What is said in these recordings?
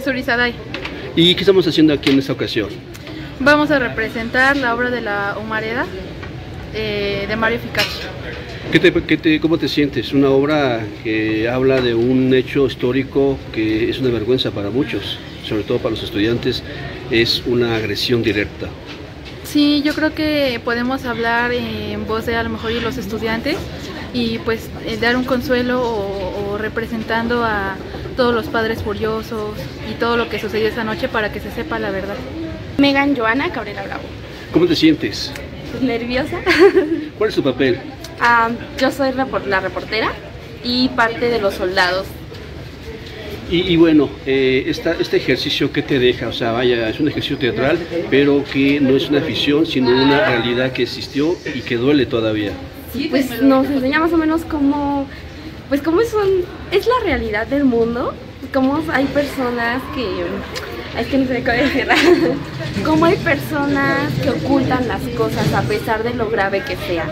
Surizaday. ¿Y qué estamos haciendo aquí en esta ocasión? Vamos a representar la obra de la Humareda eh, de Mario Ficacci. ¿Qué te, qué te- ¿Cómo te sientes? Una obra que habla de un hecho histórico que es una vergüenza para muchos, sobre todo para los estudiantes, es una agresión directa. Sí, yo creo que podemos hablar en voz de a lo mejor y los estudiantes y pues eh, dar un consuelo o, o representando a todos los padres furiosos y todo lo que sucedió esa noche para que se sepa la verdad. Megan Joana Cabrera Bravo. ¿Cómo te sientes? Nerviosa. ¿Cuál es tu papel? Ah, yo soy la reportera y parte de los soldados. Y, y bueno, eh, esta- este ejercicio que te deja, o sea, vaya, es un ejercicio teatral, pero que no es una afición, sino una realidad que existió y que duele todavía. Pues nos enseña más o menos cómo, pues cómo es, un- es la realidad del mundo, cómo hay personas que, es que no sé cómo decirla, cómo hay personas que ocultan las cosas a pesar de lo grave que sea.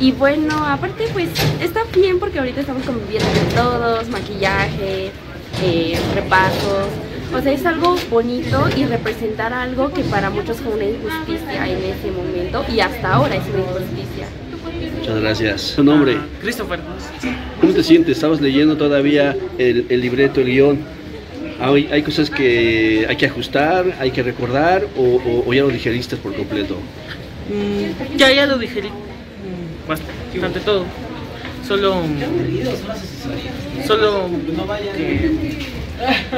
Y bueno, aparte pues está bien porque ahorita estamos conviviendo con todos, maquillaje, eh, repasos. O sea, es algo bonito y representar algo que para muchos fue una injusticia en ese momento y hasta ahora es una injusticia. Muchas gracias. Tu nombre, Ah, Christopher. ¿cómo te sientes? ¿Estabas leyendo todavía el, el libreto, el guion? ¿Hay, hay cosas que hay que ajustar, hay que recordar o, o- o ya lo digeriste por completo? Mm, ya, ya lo digerí. Bastante todo. Solo. Solo. que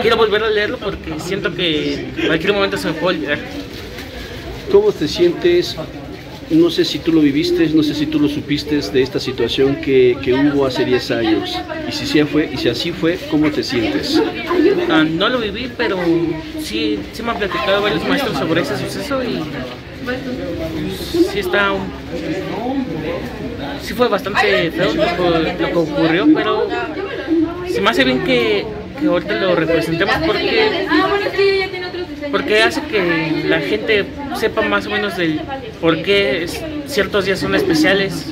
quiero volver a leerlo porque siento que en cualquier momento se me puede olvidar. ¿Cómo te sientes? No sé si tú lo viviste, no sé si tú lo supiste de esta situación que, que hubo hace 10 años. Y si, sí fue, y si así fue, ¿cómo te sientes? Ah, no lo viví, pero sí, sí me han platicado varios maestros sobre ese suceso y. Sí está. un- Sí fue bastante feo lo que ocurrió, pero se me hace bien que, que ahorita lo representemos porque porque hace que la gente sepa más o menos del por qué es- ciertos días son especiales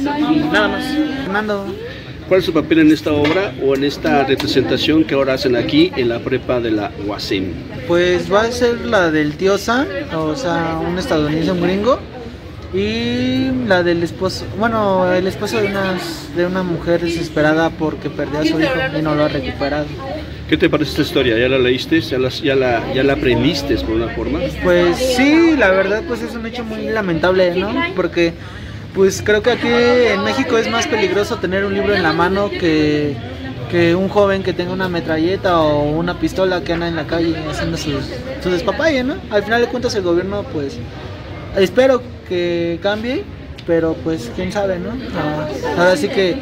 y nada más. Fernando, ¿Cuál es su papel en esta obra o en esta representación que ahora hacen aquí en la prepa de la UASIM? pues va a ser la del tío Sam, o sea, un estadounidense, un gringo, y la del esposo, bueno, el esposo de, unas, de una mujer desesperada porque perdió a su hijo y no lo ha recuperado. ¿Qué te parece esta historia? ¿Ya la leíste? ¿Ya la, ya la, ya aprendiste por una forma? Pues sí, la verdad pues es un hecho muy lamentable, ¿no? Porque pues creo que aquí en México es más peligroso tener un libro en la mano que, que un joven que tenga una metralleta o una pistola que anda en la calle haciendo sus, su despapalle, ¿no? Al final de cuentas el gobierno pues espero que cambie, pero pues quién sabe, ¿no? Ah, ahora sí que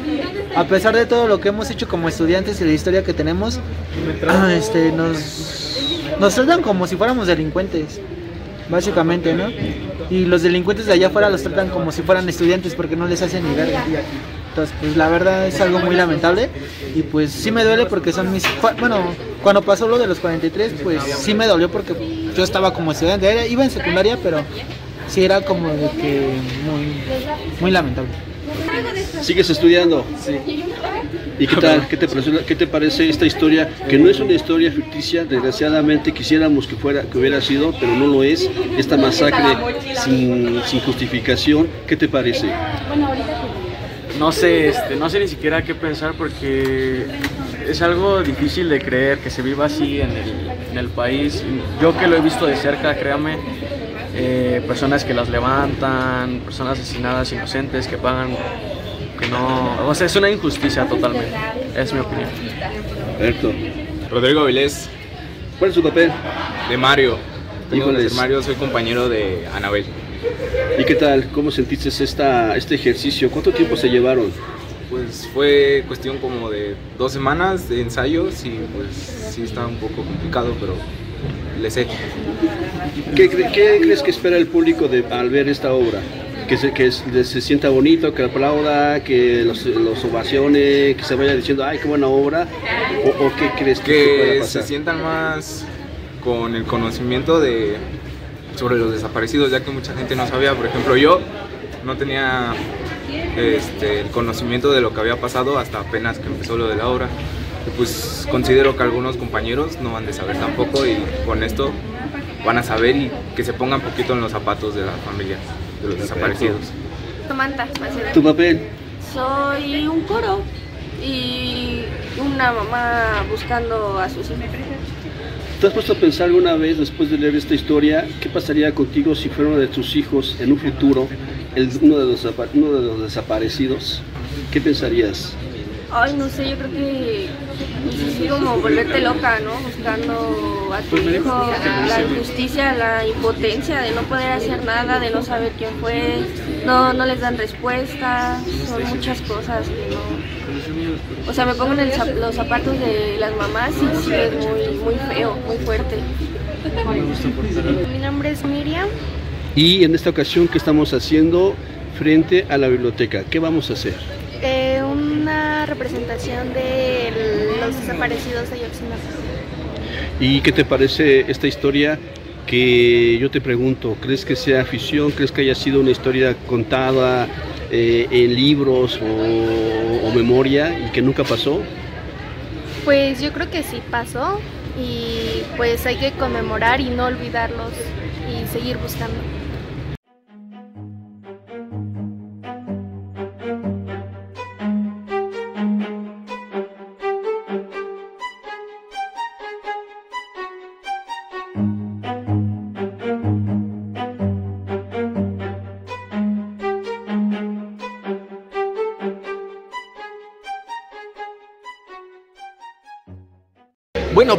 a pesar de todo lo que hemos hecho como estudiantes y la historia que tenemos, ah, este, nos, nos tratan como si fuéramos delincuentes, básicamente, ¿no? Y los delincuentes de allá afuera los tratan como si fueran estudiantes porque no les hacen ni verga. Entonces, pues la verdad es algo muy lamentable y pues sí me duele porque son mis... Bueno, cuando pasó lo de los 43, pues sí me dolió porque yo estaba como estudiante, iba en secundaria, pero sí era como de que muy, muy lamentable. ¿Sigues estudiando? Sí. ¿Y qué tal? ¿Qué te, parece, ¿Qué te parece esta historia? Que no es una historia ficticia, desgraciadamente quisiéramos que fuera, que hubiera sido, pero no lo es. Esta masacre sin, sin justificación, ¿qué te parece? No sé, este, no sé ni siquiera qué pensar porque es algo difícil de creer que se viva así en el, en el país. Yo que lo he visto de cerca, créame, eh, personas que las levantan, personas asesinadas inocentes que pagan, que no... O sea, es una injusticia totalmente, es mi opinión. Héctor, Rodrigo Avilés, ¿cuál es su papel? de Mario. Híjoles. Mario, soy compañero de Anabel. ¿Y qué tal? ¿Cómo sentiste esta, este ejercicio? ¿Cuánto tiempo se llevaron? Pues fue cuestión como de dos semanas de ensayos y pues sí está un poco complicado, pero le sé. ¿Qué, cre- qué crees que espera el público de, al ver esta obra? Que se, que se, sienta bonito, que aplauda, que los, los ovacione, que se vaya diciendo, ay, qué buena obra, o, o qué crees que, pueda Que pasar? se sientan más con el conocimiento de sobre los desaparecidos, ya que mucha gente no sabía. Por ejemplo, yo no tenía este, el conocimiento de lo que había pasado hasta apenas que empezó lo de la obra. Pues considero que algunos compañeros no van de saber tampoco y con esto van a saber y que se pongan poquito en los zapatos de la familia, de los desaparecidos. Samantha, ¿Tu papel? Soy un coro y una mamá buscando a sus hijos. ¿Te has puesto a pensar alguna vez después de leer esta historia qué pasaría contigo si fuera uno de tus hijos en un futuro el, uno, de los, uno de los desaparecidos? ¿Qué pensarías? Ay, no sé, yo creo que es así como volverte loca, ¿no? Buscando a tu hijo, la injusticia, la impotencia de no poder hacer nada, de no saber quién fue, no, no les dan respuesta, son muchas cosas que no... O sea, me pongo en el zap- los zapatos de las mamás y sí es muy, muy feo, muy fuerte. Mi nombre es Miriam. Y en esta ocasión, ¿qué estamos haciendo frente a la biblioteca? ¿Qué vamos a hacer? Representación de los desaparecidos de Ayotzinapa. ¿Y qué te parece esta historia que yo te pregunto? ¿Crees que sea ficción? ¿Crees que haya sido una historia contada eh, en libros o, o memoria y que nunca pasó? Pues yo creo que sí pasó y pues hay que conmemorar y no olvidarlos y seguir buscando.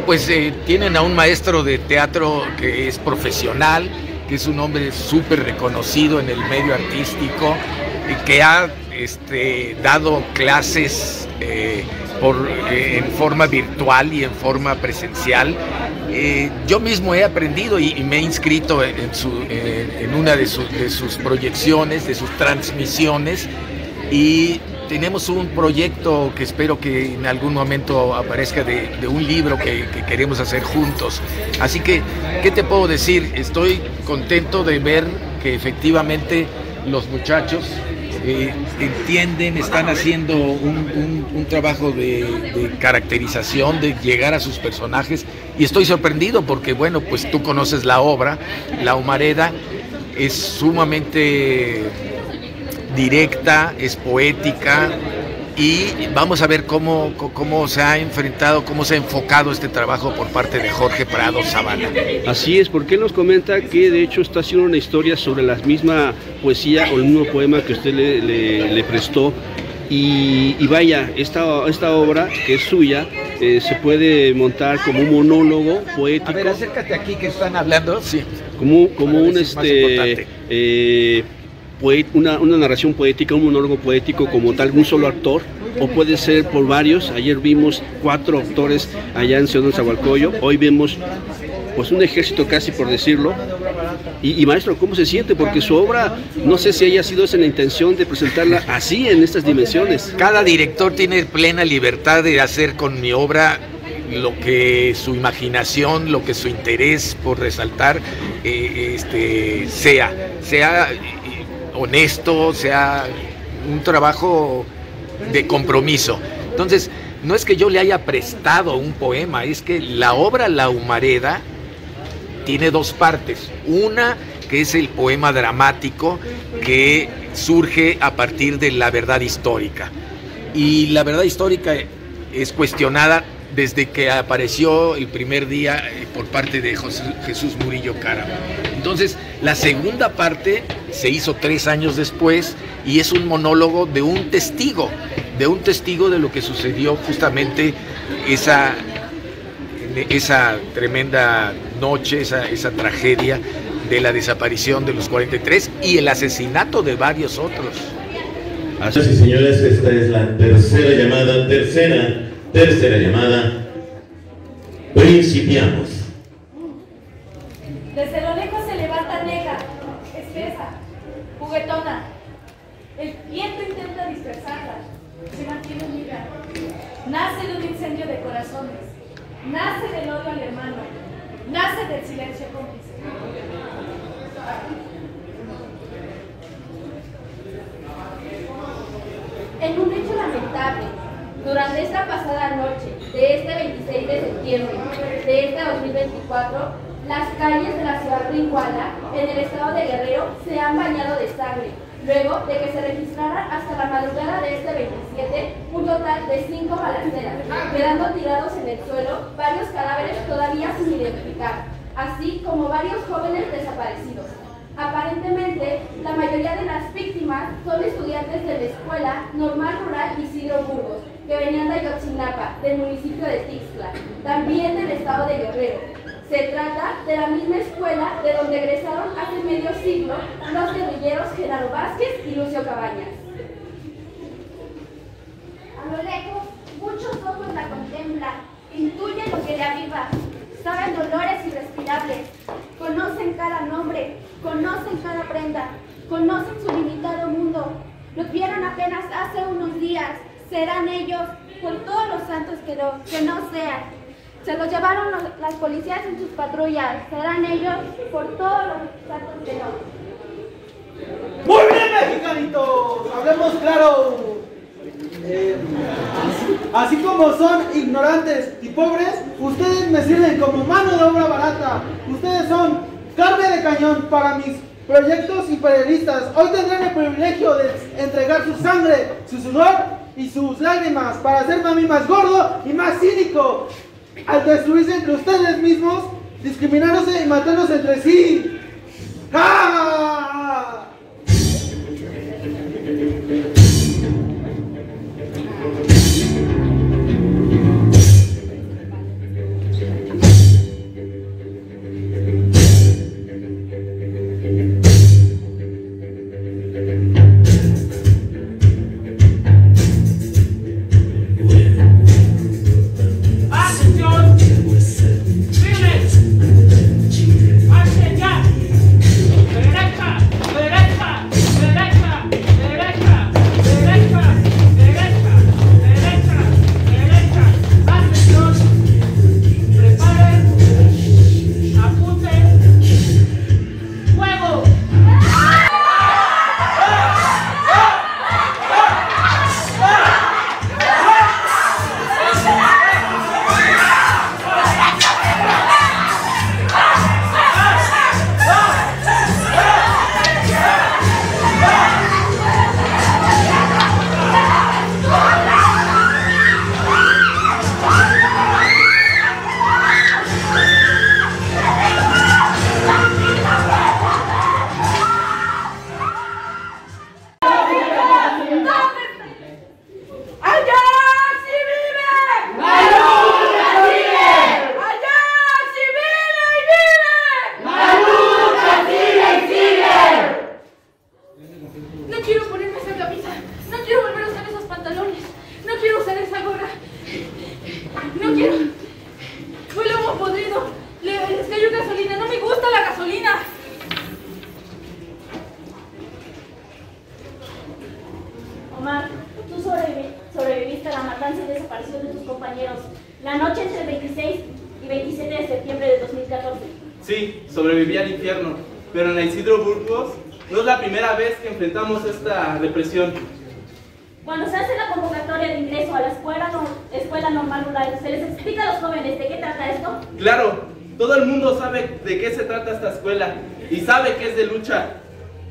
Pues eh, tienen a un maestro de teatro que es profesional, que es un hombre súper reconocido en el medio artístico, y que ha este, dado clases eh, eh, en forma virtual y en forma presencial. Yo mismo he aprendido y, me he inscrito en, una de, de sus proyecciones, de sus transmisiones, y tenemos un proyecto que espero que en algún momento aparezca de, un libro que, que queremos hacer juntos. Así que, ¿qué te puedo decir? Estoy contento de ver que efectivamente los muchachos eh, entienden, están haciendo un trabajo de, de caracterización, de llegar a sus personajes y estoy sorprendido porque, bueno, pues tú conoces la obra, La Humareda es sumamente directa, es poética y vamos a ver cómo, cómo se ha enfrentado, cómo se ha enfocado este trabajo por parte de Jorge Prado Zavala. Así es, porque él nos comenta que de hecho está haciendo una historia sobre la misma poesía o el mismo poema que usted le, le- le prestó. Y, y vaya, esta, esta obra que es suya eh, se puede montar como un monólogo poético. A ver, acércate aquí que están hablando. Sí. como, como un este eh, una, narración poética, un monólogo poético como tal, un solo actor, o puede ser por varios. Ayer vimos cuatro actores allá en Ciudad de Zahualcoyo, hoy vemos pues un ejército casi por decirlo. Y, maestro, ¿cómo se siente? Porque su obra, no sé si haya sido esa la intención de presentarla así en estas dimensiones. Cada director tiene plena libertad de hacer con mi obra lo que su imaginación, lo que su interés por resaltar eh, este, sea, sea honesto, sea un trabajo de compromiso. Entonces, no es que yo le haya prestado un poema, es que la obra La Humareda tiene dos partes. Una que es el poema dramático que surge a partir de la verdad histórica. Y la verdad histórica es cuestionada desde que apareció el primer día eh, por parte de Jesús Murillo Cara. Entonces, la segunda parte se hizo tres años después y es un monólogo de un testigo, de un testigo de lo que sucedió justamente esa, esa tremenda noche, esa, esa tragedia de la desaparición de los 43 y el asesinato de varios otros. Señoras y señores, esta es la tercera llamada, tercera, tercera llamada. Principiamos. Desde lo lejos se levanta negra, espesa, juguetona. El viento intenta dispersarla, se mantiene unida. Nace de un incendio de corazones, nace del odio al hermano, nace del silencio. En un hecho lamentable, durante esta pasada noche, de este 26 de septiembre de este 2024, las calles de la ciudad de Iguala, en el estado de Guerrero, se han bañado de sangre, luego de que se registraran hasta la madrugada de este 27 un total de cinco balaceras, quedando tirados en el suelo varios cadáveres todavía sin identificar, así como varios jóvenes desaparecidos. Aparentemente, la mayoría de las víctimas son estudiantes de la Escuela Normal Rural Isidro Burgos, que venían de Ayotzinapa, del municipio de Tixla, también del estado de Guerrero. Se trata de la misma escuela de donde egresaron hace medio siglo los guerrilleros Genaro Vázquez y Lucio Cabañas. A lo lejos, muchos ojos la contemplan, intuyen lo que le aviva, saben dolores irrespirables, conocen cada nombre, conocen cada prenda, conocen su limitado mundo. Los vieron apenas hace unos días, serán ellos, por todos los santos que no, que no sean. Se los llevaron las policías en sus patrullas, serán ellos, por todos los santos que no. Muy bien, mexicanitos, hablemos claro. Eh, así como son ignorantes y pobres, ustedes me sirven como mano de obra barata. Ustedes son carne de cañón para mis proyectos imperialistas. Hoy tendrán el privilegio de entregar su sangre, su sudor y sus lágrimas para hacerme a mí más gordo y más cínico. Al destruirse entre ustedes mismos, discriminándose y matándose entre sí. ¡Ja!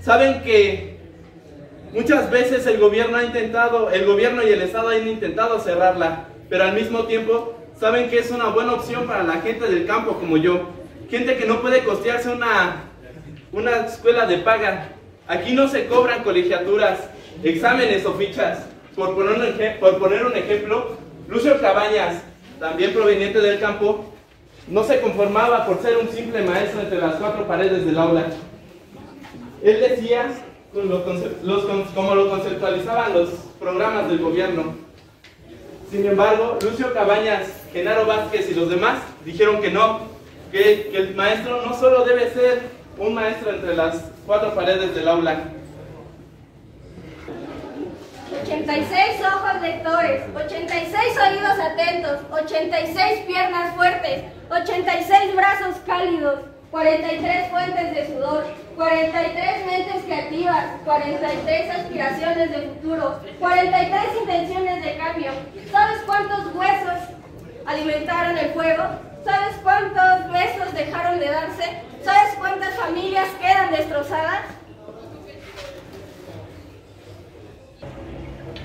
Saben que muchas veces el gobierno ha intentado, el gobierno y el Estado han intentado cerrarla, pero al mismo tiempo saben que es una buena opción para la gente del campo como yo. Gente que no puede costearse una, una escuela de paga. Aquí no se cobran colegiaturas, exámenes o fichas. Por poner por poner un ejemplo, Lucio Cabañas, también proveniente del campo, no se conformaba por ser un simple maestro entre las cuatro paredes del aula. Él decía los como lo conceptualizaban los programas del gobierno. Sin embargo, Lucio Cabañas, Genaro Vázquez y los demás dijeron que no, que, que el maestro no solo debe ser un maestro entre las cuatro paredes del aula, 86 ojos lectores, 86 oídos atentos, 86 piernas fuertes, 86 brazos cálidos, 43 fuentes de sudor, 43 mentes creativas, 43 aspiraciones de futuro, 43 intenciones de cambio. ¿Sabes cuántos huesos alimentaron el fuego? ¿Sabes cuántos besos dejaron de darse? ¿Sabes cuántas familias quedan destrozadas?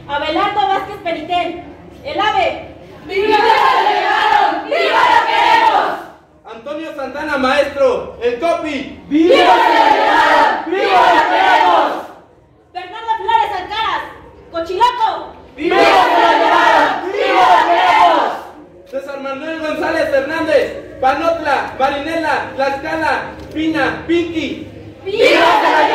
Abelardo Vázquez Peritel, el ave. ¡Viva la llegaron! ¡Viva la queremos! Antonio Santana, maestro, el copy. ¡Viva la llegaron! ¡Viva la queremos! Bernardo Flores Alcaraz, Cochiloco. ¡Viva la llegaron! ¡Viva la queremos! César Manuel González Hernández, Panotla, Marinela, Tlaxcala, Pina, Pinky. ¡Viva la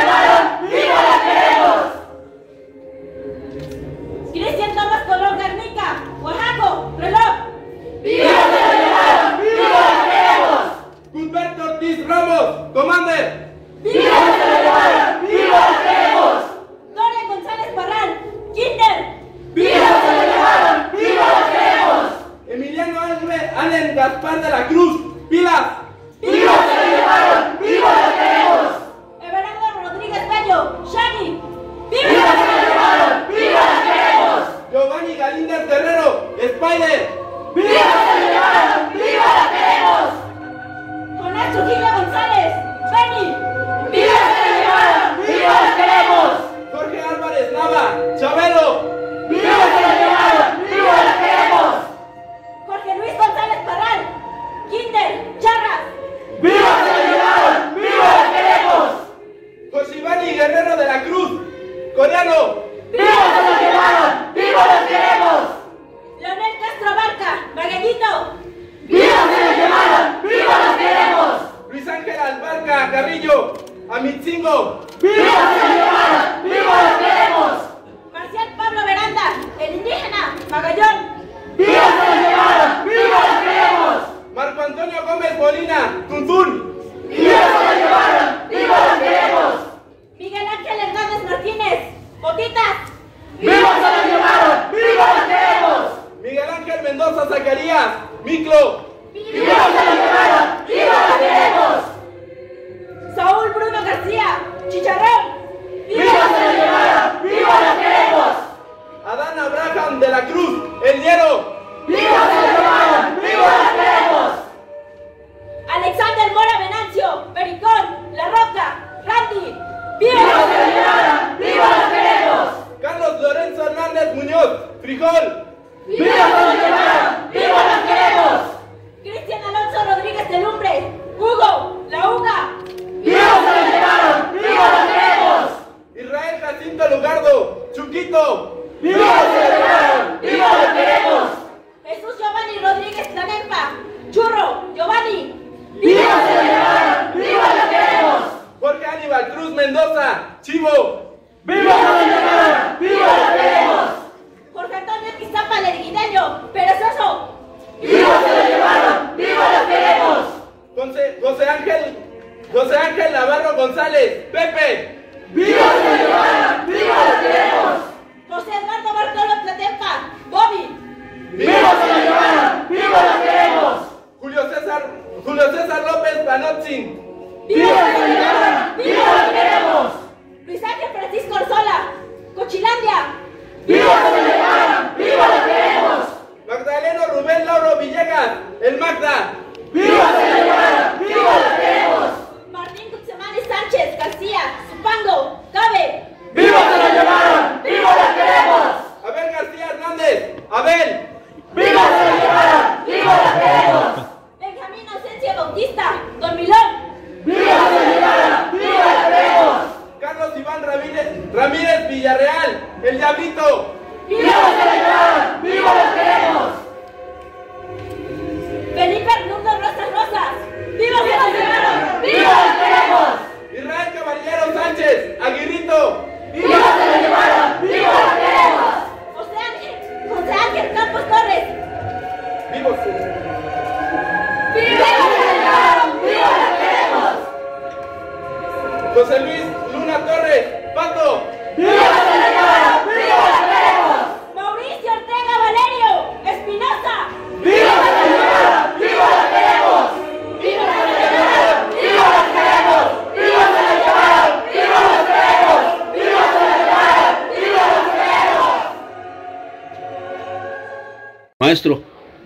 Barca, Maguellito. ¡Viva la llegaron! ¡Viva la queremos! Luis Ángel Albarca Carrillo, Amitzingo. ¡Viva la llegaron! ¡Viva la queremos! Marcial Pablo Veranda, el indígena, Magallón. ¡Viva la llegaron! ¡Viva la queremos! Marco Antonio Gómez Molina, Tuntún. ¡Viva la llegaron! ¡Viva la queremos! Miguel Ángel Hernández Martínez, Botitas. ¡Viva la llegaron! ¡Viva la queremos! Miguel Ángel Mendoza Zacarías, Miclo. ¡Viva la llegaron! ¡Viva la queremos! Saúl Bruno García, Chicharrón. ¡Viva la llegaron! ¡Viva la queremos! Adán Abraham de la Cruz, El Hierro. ¡Viva la llegaron! ¡Viva la queremos! Alexander Mora Venancio, Pericón, La Roca, Randy. ¡Viva la llegaron! ¡Viva la queremos! Carlos Lorenzo Hernández Muñoz, Frijol. ¡Viva la llegaron! ¡Viva la queremos! Cristian Alonso Rodríguez de Lumbre, Hugo, La Uga. ¡Viva la llegaron! ¡Viva la queremos! Israel Jacinto Lugardo, Chuquito. ¡Viva la llegaron! ¡Viva la queremos!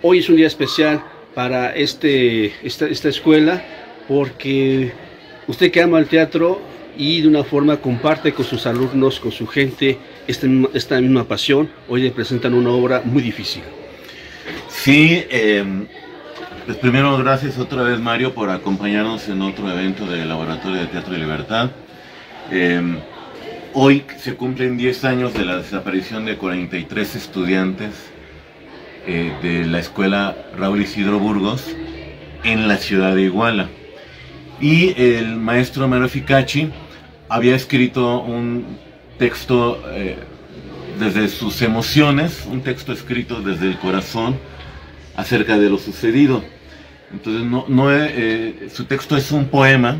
Hoy es un día especial para este, esta, escuela porque usted que ama el teatro y de una forma comparte con sus alumnos, con su gente, esta, esta misma pasión, hoy le presentan una obra muy difícil. Sí, eh, pues primero gracias otra vez Mario por acompañarnos en otro evento del Laboratorio de Teatro y Libertad. Eh, hoy se cumplen 10 años de la desaparición de 43 estudiantes eh, de la escuela Raúl Isidro Burgos en la ciudad de Iguala. Y el maestro Mario Ficacci había escrito un texto eh, desde sus emociones, un texto escrito desde el corazón acerca de lo sucedido. Entonces, no, no, eh, su texto es un poema,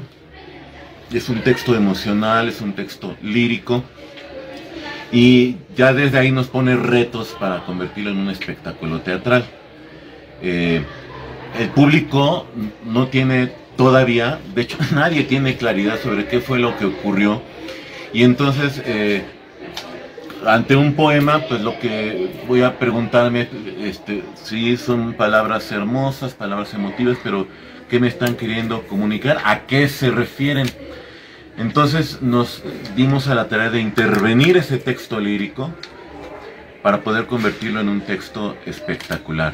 es un texto emocional, es un texto lírico, y ya desde ahí nos pone retos para convertirlo en un espectáculo teatral. Eh, el público no tiene todavía, de hecho nadie tiene claridad sobre qué fue lo que ocurrió, y entonces eh, ante un poema, pues lo que voy a preguntarme, este, sí son palabras hermosas, palabras emotivas, pero ¿qué me están queriendo comunicar? ¿A qué se refieren? Entonces nos dimos a la tarea de intervenir ese texto lírico para poder convertirlo en un texto espectacular.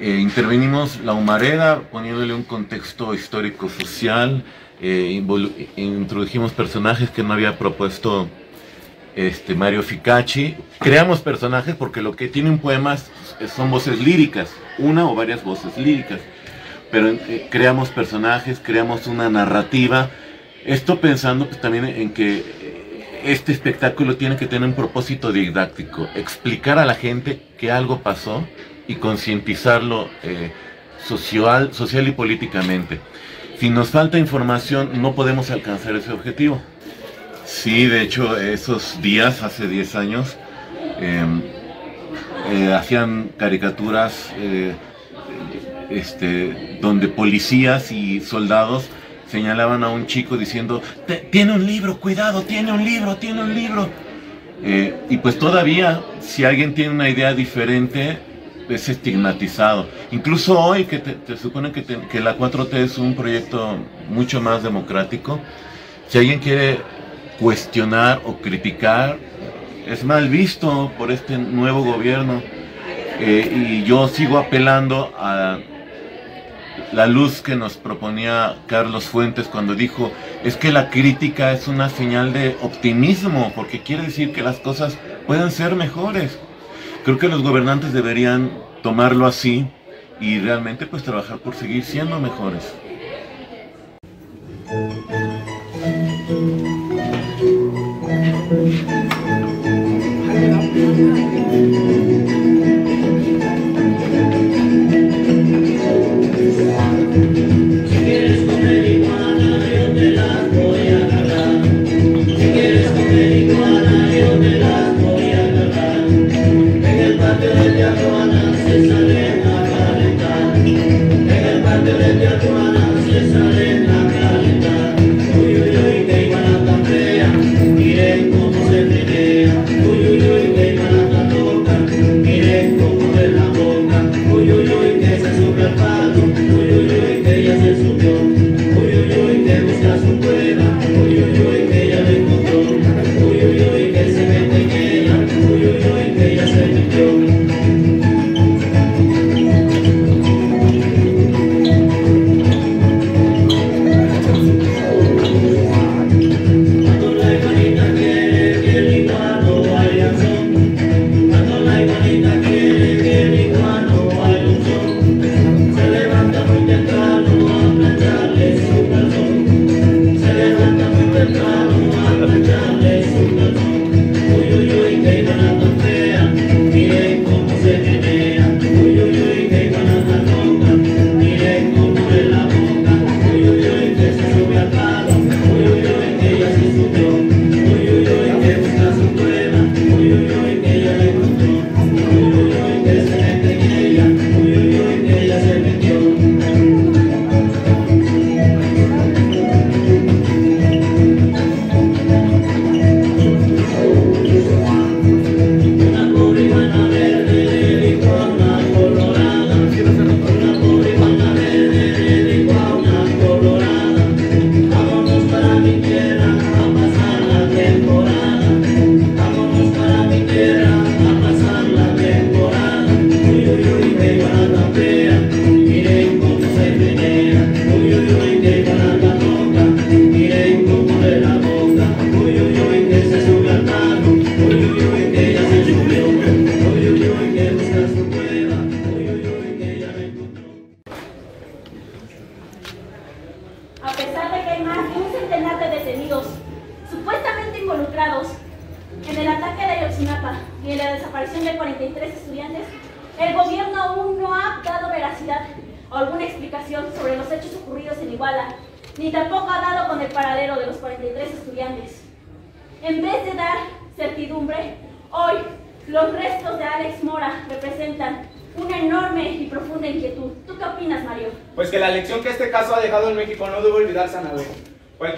Eh, intervenimos la humareda poniéndole un contexto histórico-social, eh, introdujimos personajes que no había propuesto este, Mario Ficacci. Creamos personajes porque lo que tiene un poema son voces líricas, una o varias voces líricas. Pero eh, creamos personajes, creamos una narrativa. Esto pensando pues, también en que eh, este espectáculo tiene que tener un propósito didáctico, explicar a la gente que algo pasó y concientizarlo eh, social, social y políticamente. Si nos falta información, no podemos alcanzar ese objetivo. Sí, de hecho, esos días, hace 10 años, em, eh, hacían caricaturas este, donde policías y soldados señalaban a un chico diciendo, tiene un libro, cuidado, tiene un libro, tiene un libro. Eh, y pues todavía, si alguien tiene una idea diferente, es estigmatizado. Incluso hoy, que te, supone que, que la 4T es un proyecto mucho más democrático, si alguien quiere cuestionar o criticar es mal visto por este nuevo gobierno. Eh, y yo sigo apelando a la luz que nos proponía Carlos Fuentes cuando dijo, es que la crítica es una señal de optimismo, porque quiere decir que las cosas pueden ser mejores. Creo que los gobernantes deberían tomarlo así y realmente pues trabajar por seguir siendo mejores.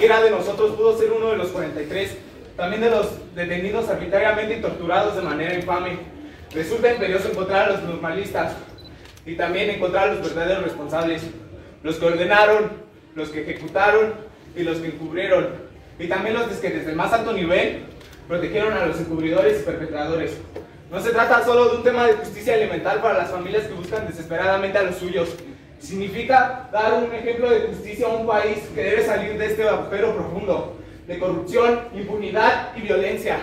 Cualquiera de nosotros pudo ser uno de los 43, también de los detenidos arbitrariamente y torturados de manera infame. Resulta imperioso encontrar a los normalistas y también encontrar a los verdaderos responsables, los que ordenaron, los que ejecutaron y los que encubrieron, y también los que desde el más alto nivel protegieron a los encubridores y perpetradores. No se trata solo de un tema de justicia elemental para las familias que buscan desesperadamente a los suyos. Significa dar un ejemplo de justicia a un país que debe salir de este agujero profundo, de corrupción, impunidad y violencia.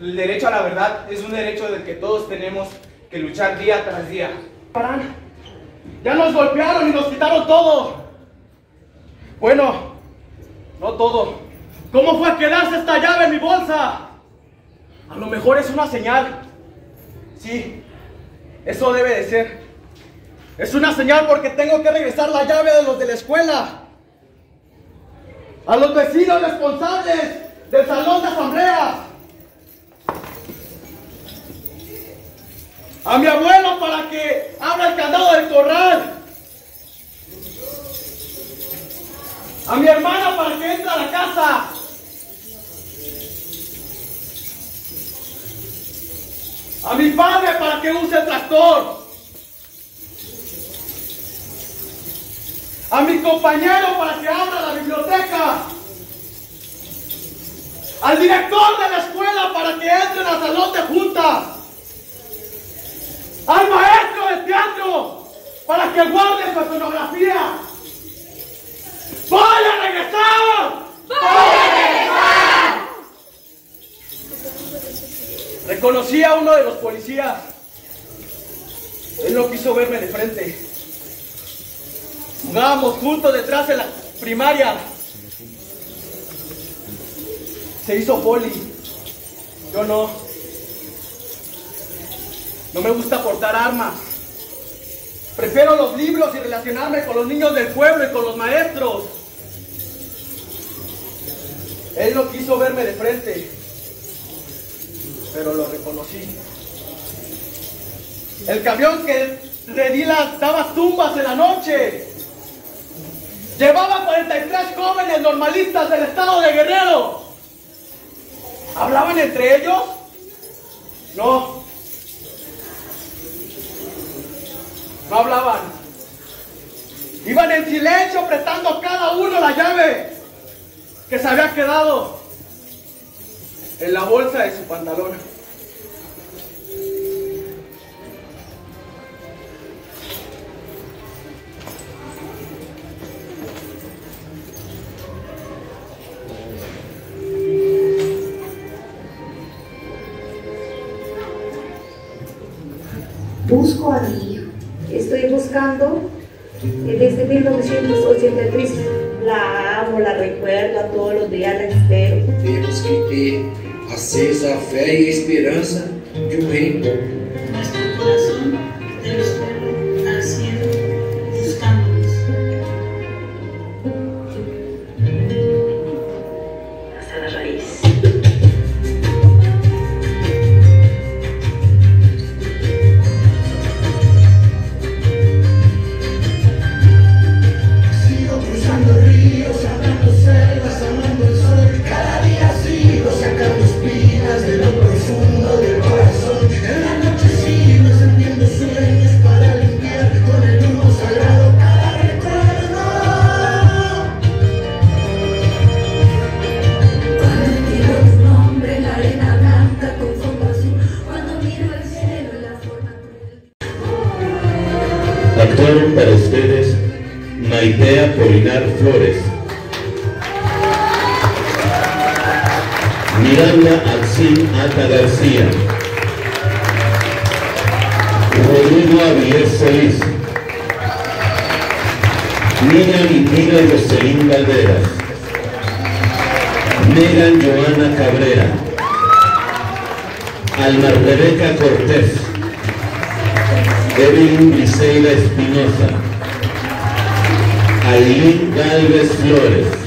El derecho a la verdad es un derecho del que todos tenemos que luchar día tras día. Ya nos golpearon y nos quitaron todo. Bueno, no todo. ¿Cómo fue quedarse esta llave en mi bolsa? A lo mejor es una señal. Sí, eso debe de ser. Es una señal porque tengo que regresar la llave de los de la escuela. A los vecinos responsables del salón de asambleas. A mi abuelo para que abra el candado del corral. A mi hermana para que entre a la casa. A mi padre para que use el tractor. A mi compañero para que abra la biblioteca. Al director de la escuela para que entre al salón de junta. Al maestro de teatro para que guarde su escenografía. ¡Voy a regresar! ¡Voy a regresar! Reconocí a uno de los policías. Él no quiso verme de frente. Jugábamos juntos detrás de la primaria. Se hizo poli. Yo no. No me gusta portar armas. Prefiero los libros y relacionarme con los niños del pueblo y con los maestros. Él no quiso verme de frente, pero lo reconocí. El camión que Redila daba tumbas en la noche. Llevaba 43 jóvenes normalistas del estado de Guerrero. ¿Hablaban entre ellos? No. No hablaban. Iban en silencio apretando cada uno la llave que se había quedado en la bolsa de su pantalón. Busco a mi. Estoy buscando desde 1983. La amo, la recuerdo a todos los días, la espero. Temos que ter acesa a fé e a esperança de um reino. Miranda Alcín Ata García, Rodrigo Avilés Solís, Nina Litina Jocelyn Valderas, Megan Joana Cabrera, Alma Rebeca Cortés, Evelyn Briseida Espinosa, Aileen Galvez Flores,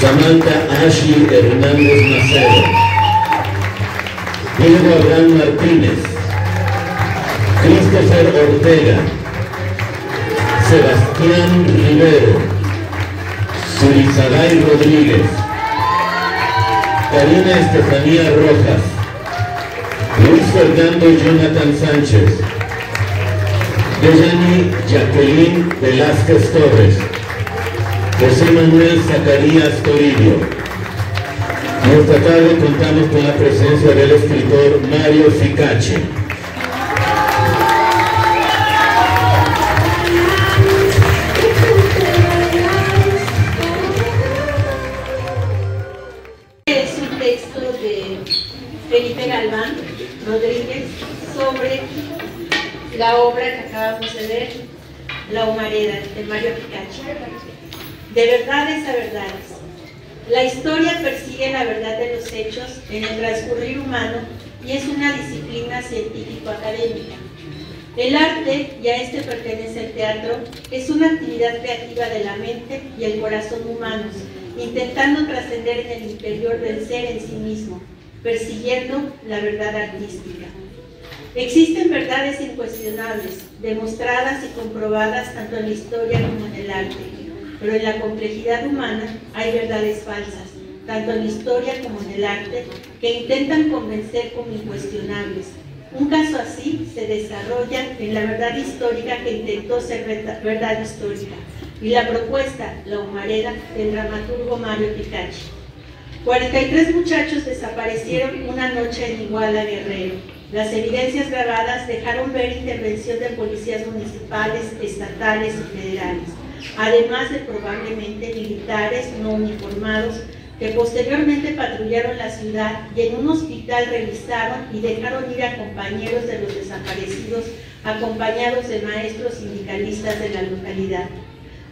Samantha Ashley Hernández Macedo, Diego Abraham Martínez, Christopher Ortega, Sebastián Rivero, Surizagay Rodríguez, Karina Estefanía Rojas, Luis Fernando Jonathan Sánchez, Dejani Jacqueline Velázquez Torres, José Manuel Zacarías Toribio. En esta tarde contamos con la presencia del escritor Mario Ficachi. Es un texto de Felipe Galván Rodríguez sobre la obra que acabamos de ver, La Humareda, de Mario Picacho. De verdades a verdades. La historia persigue la verdad de los hechos en el transcurrir humano y es una disciplina científico-académica. El arte, y a este pertenece el teatro, es una actividad creativa de la mente y el corazón humanos, intentando trascender en el interior del ser en sí mismo, persiguiendo la verdad artística. Existen verdades incuestionables, demostradas y comprobadas tanto en la historia como en el arte, pero en la complejidad humana hay verdades falsas, tanto en la historia como en el arte, que intentan convencer como incuestionables. Un caso así se desarrolla en la verdad histórica que intentó ser verdad, verdad histórica y la propuesta, la humareda, del dramaturgo Mario Picachi. 43 muchachos desaparecieron una noche en Iguala Guerrero. Las evidencias grabadas dejaron ver intervención de policías municipales, estatales y federales, además de probablemente militares no uniformados que posteriormente patrullaron la ciudad y en un hospital revisaron y dejaron ir a compañeros de los desaparecidos acompañados de maestros sindicalistas de la localidad.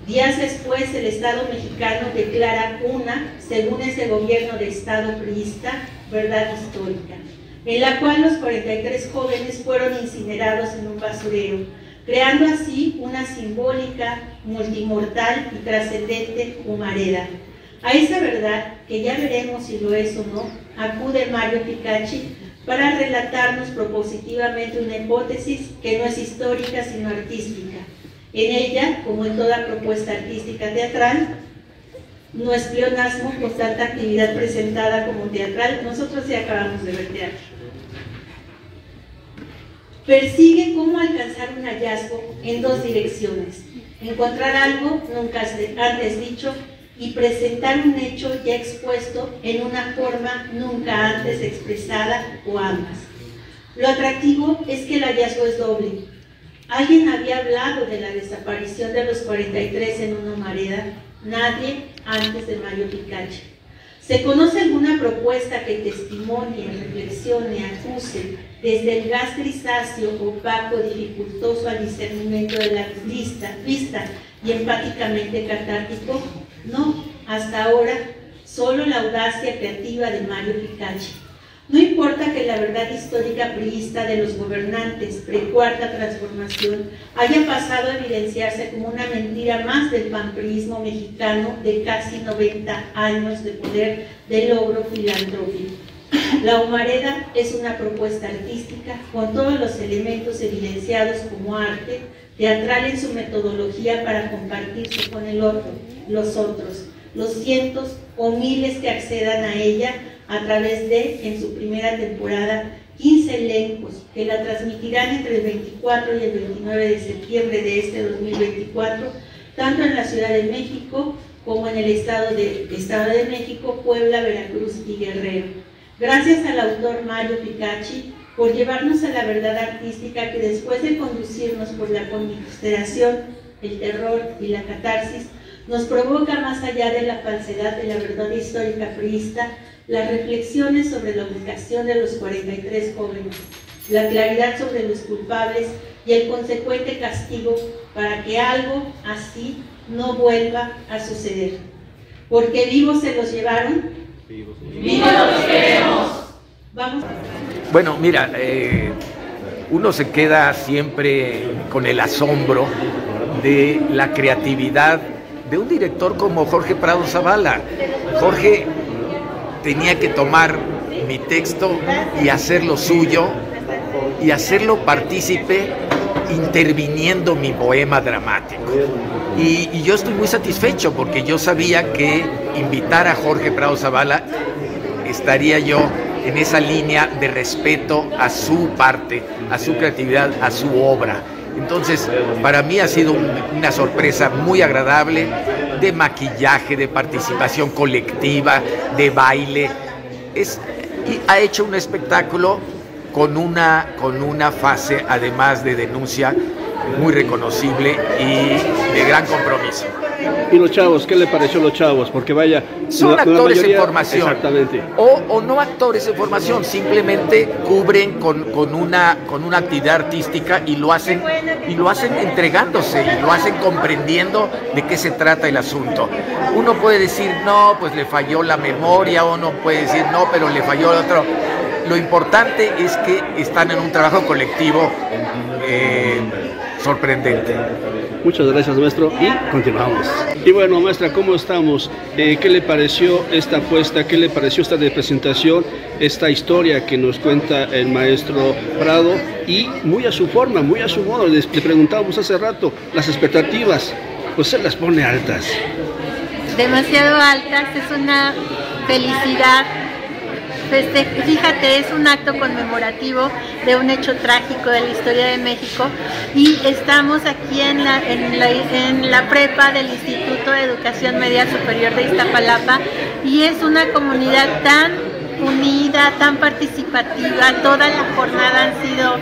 Días después, el Estado mexicano declara una, según ese gobierno de Estado priista, verdad histórica, en la cual los 43 jóvenes fueron incinerados en un basurero, creando así una simbólica, multimortal y trascendente humareda. A esa verdad, que ya veremos si lo es o no, acude Mario Picachi para relatarnos propositivamente una hipótesis que no es histórica sino artística. En ella, como en toda propuesta artística teatral, no es pleonasmo con tanta actividad presentada como teatral, nosotros ya acabamos de ver teatro. Persigue cómo alcanzar un hallazgo en dos direcciones, encontrar algo nunca antes dicho y presentar un hecho ya expuesto en una forma nunca antes expresada o ambas. Lo atractivo es que el hallazgo es doble. Alguien había hablado de la desaparición de los 43 en una humareda, nadie antes de Mario Picache. ¿Se conoce alguna propuesta que testimonie, reflexione, acuse desde el gas grisáceo, opaco, dificultoso al discernimiento de la vista, vista y empáticamente catártico? No, hasta ahora, solo la audacia creativa de Mario Picachi. No importa que la verdad histórica priista de los gobernantes pre-cuarta transformación haya pasado a evidenciarse como una mentira más del panpriismo mexicano de casi 90 años de poder de logro filantrópico. La humareda es una propuesta artística con todos los elementos evidenciados como arte, teatral en su metodología para compartirse con el otro, los otros, los cientos o miles que accedan a ella a través de, en su primera temporada, 15 elencos que la transmitirán entre el 24 y el 29 de septiembre de este 2024, tanto en la Ciudad de México como en el Estado de, Estado de México, Puebla, Veracruz y Guerrero. Gracias al autor Mario Picachi por llevarnos a la verdad artística que después de conducirnos por la consideración, el terror y la catarsis, nos provoca más allá de la falsedad de la verdad histórica priista, las reflexiones sobre la ubicación de los 43 jóvenes, la claridad sobre los culpables y el consecuente castigo para que algo así no vuelva a suceder. porque vivos se los llevaron. Vivos los queremos. Vamos. Bueno, mira, eh, uno se queda siempre con el asombro de la creatividad de un director como Jorge Prado Zavala. Jorge tenía que tomar mi texto y hacerlo suyo y hacerlo partícipe interviniendo mi poema dramático. Y, yo estoy muy satisfecho porque yo sabía que invitar a Jorge Prado Zavala estaría yo en esa línea de respeto a su parte, a su creatividad, a su obra. Entonces, para mí ha sido una sorpresa muy agradable de maquillaje, de participación colectiva, de baile. Es, y ha hecho un espectáculo con una, con una fase, además de denuncia, muy reconocible y de gran compromiso. ¿Y los chavos? ¿Qué le pareció a los chavos? Porque vaya... Son la- la actores mayoría- en formación. Exactamente. O, o no actores en formación, simplemente cubren con, con una, con una actividad artística y lo, hacen, y lo hacen entregándose y lo hacen comprendiendo de qué se trata el asunto. Uno puede decir, no, pues le falló la memoria, o uno puede decir, no, pero le falló el otro. Lo importante es que están en un trabajo colectivo eh, sorprendente. Muchas gracias, maestro. Y continuamos. Y bueno, maestra, ¿cómo estamos? Eh, ¿Qué le pareció esta apuesta? ¿Qué le pareció esta representación? Esta historia que nos cuenta el maestro Prado y muy a su forma, muy a su modo. Les- le preguntábamos hace rato las expectativas, pues se las pone altas. demasiado altas, es una felicidad. Fíjate, es un acto conmemorativo de un hecho trágico de la historia de México y estamos aquí en la, en la, en la prepa del Instituto de Educación Media Superior de Iztapalapa y es una comunidad tan unida, tan participativa, toda la jornada han sido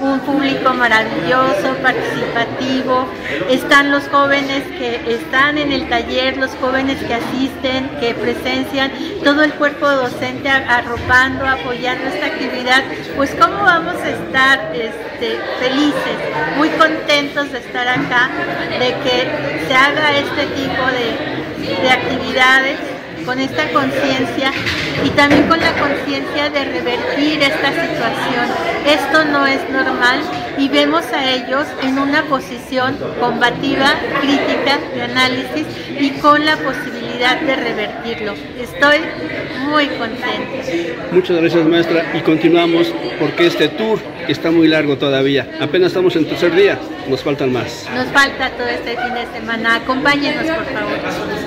un público maravilloso, participativo. Están los jóvenes que están en el taller, los jóvenes que asisten, que presencian, todo el cuerpo docente arropando, apoyando esta actividad. Pues cómo vamos a estar este, felices, muy contentos de estar acá, de que se haga este tipo de actividades con esta conciencia y también con la conciencia de revertir esta situación. Esto no es normal y vemos a ellos en una posición combativa, crítica, de análisis y con la posibilidad de revertirlo. Estoy muy contenta. Muchas gracias, maestra. Y continuamos porque este tour está muy largo todavía. Apenas estamos en tercer día, nos faltan más. Nos falta todo este fin de semana. Acompáñenos, por favor.